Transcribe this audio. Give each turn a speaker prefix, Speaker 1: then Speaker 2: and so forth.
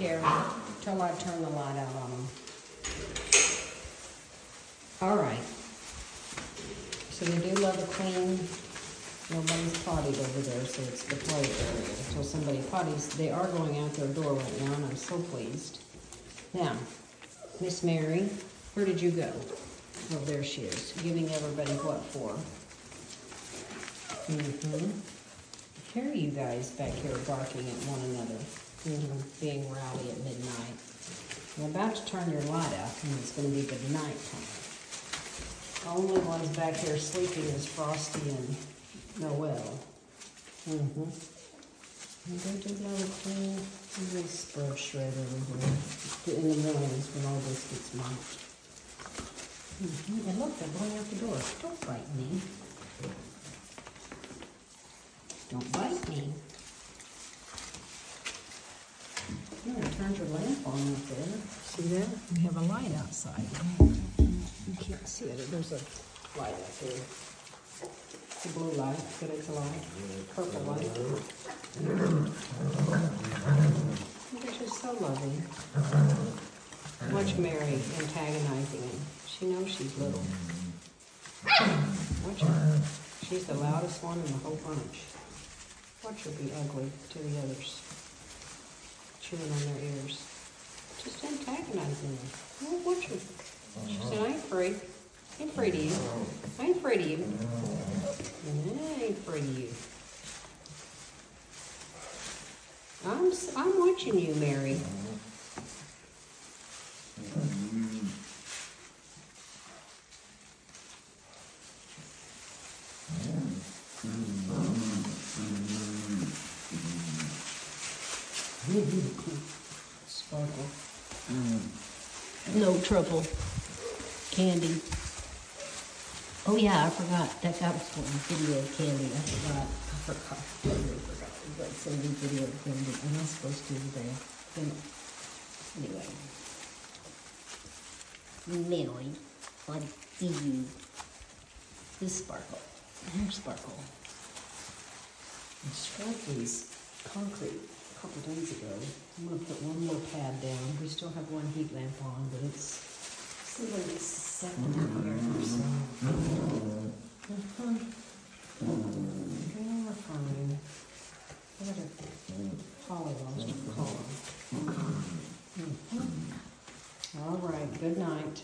Speaker 1: I turn the light out on them. All right. So they do love a clean, nobody's potted over there, so it's the play area. Until somebody potties, they are going out their door right now, and I'm so pleased. Now, Miss Mary, where did you go? Oh, there she is, giving everybody what for? Mm-hmm. Hear you guys back here barking at one another, mhm, being rowdy at midnight. You're about to turn your light out, and it's gonna be good night time. the. Only ones back here sleeping is Frosty and Noel. Mm-hmm. And they do a clean, little spread shred everywhere. In the mornings when all this gets mopped. Mm-hmm. And look, they're going out the door. Don't bite me. Don't bite me. Here, I turned your lamp on up there. See that? We have a light outside. You can't see it. There's a light up there. It's a blue light, but it's a light. Purple light. They're just so loving. Watch Mary antagonizing him. She knows she's little. Watch her. She's the loudest one in the whole bunch. Watch her be ugly to the others. Chewing on their ears. Just antagonizing them. Oh, watch her. She uh-huh. said, I ain't afraid. I ain't afraid of you. I ain't afraid of you. I ain't afraid of you. I'm, I'm watching you, Mary. Mm-hmm. Sparkle. No trouble. Candy. Oh yeah, I forgot. That got was one video of candy. I forgot. I forgot. I really forgot. But somebody video of candy. Am not supposed to today? Anyway. Mary, what do you? This sparkle. Here's sparkle. I struck these concrete couple days ago. I'm going to put one more pad down. We still have one heat lamp on, but it's still like 70 here or so. Gonna refine. I got a collar lost collar. Mm -hmm. All right, good night.